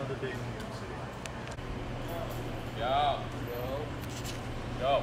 another day in New York City. Yo. Yo. Yo.